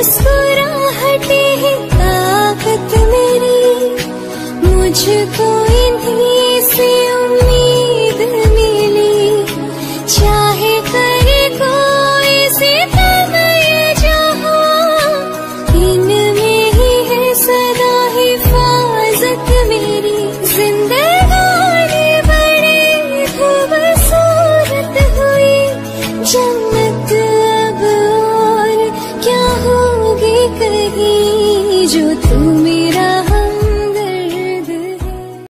मुस्कुराहटे है ताकत मेरी। मुझको जिंदगी जो तुम्हें